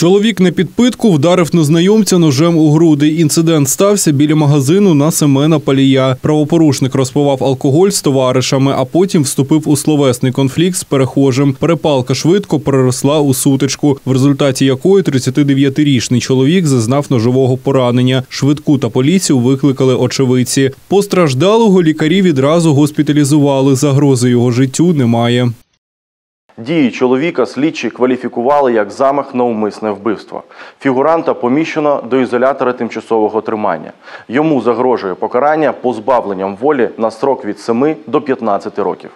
Чоловік на підпитку вдарив незнайомця ножем у груди. Інцидент стався біля магазину на Семена Палія. Правопорушник розпивав алкоголь з товаришами, а потім вступив у словесний конфлікт з перехожим. Перепалка швидко переросла у сутичку, в результаті якої 39-річний чоловік зазнав ножового поранення. Швидку та поліцію викликали очевидці. Постраждалого лікарі відразу госпіталізували. Загрози його життю немає. Дії чоловіка слідчі кваліфікували як замах на умисне вбивство. Фігуранта поміщено до ізолятора тимчасового тримання. Йому загрожує покарання позбавленням волі на строк від 7 до 15 років.